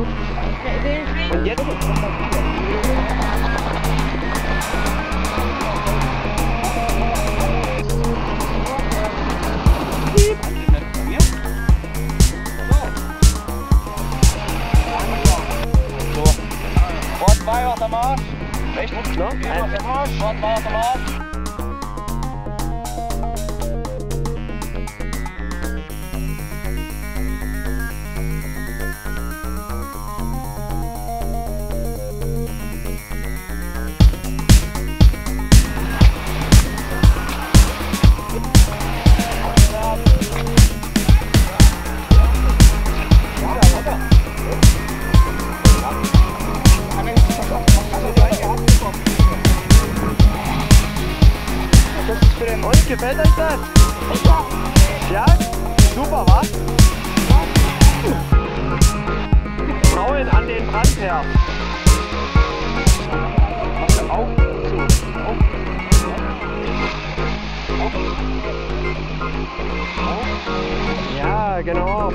Und jetzt kommt das wieder. Zwei auf der Marsch. Rechts, ne? Vier auf der Marsch. Zwei auf der Marsch. Gefällt euch das? Ja? Super, was? Frauen an den Brandherd. Augen zu. Ja, genau.